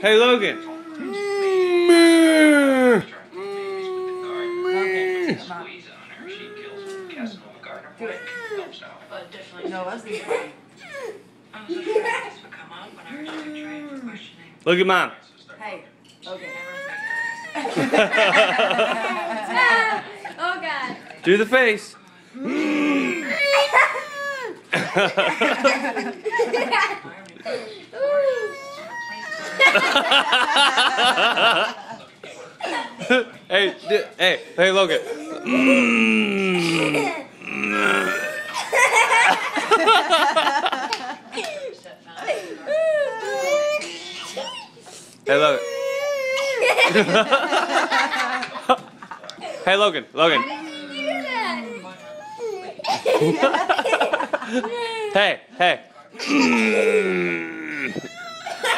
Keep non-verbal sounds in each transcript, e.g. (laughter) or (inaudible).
Hey, Logan. Logan, come on. Do it. But definitely. No, that's the funny. I was afraid this would come up when I heard you betrayed for questioning. Look at mom. Hey, Logan. oh God. Do the face. (laughs) (laughs) (laughs) hey, d- hey, hey, Logan. (laughs) hey, Logan. hey, Logan. Logan. (laughs) hey, hey. (laughs)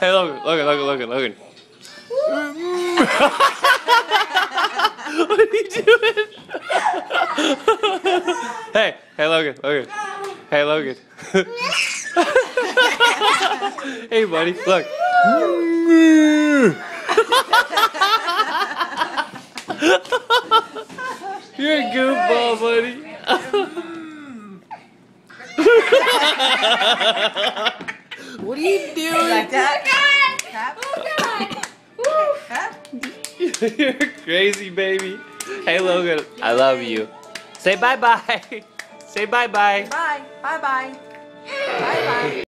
hey, Logan, Logan, Logan, Logan, Logan. what are you doing? hey, hey, Logan, Logan. Hey, Logan. (laughs) hey, buddy, look. You're a goofball, buddy. (laughs) what are you doing? Like that? Oh God. Tap, Oh God. (laughs) You're crazy, baby. Hey, Logan, I love you. Say (laughs) bye bye. Say bye bye. Bye. Bye bye. Bye bye.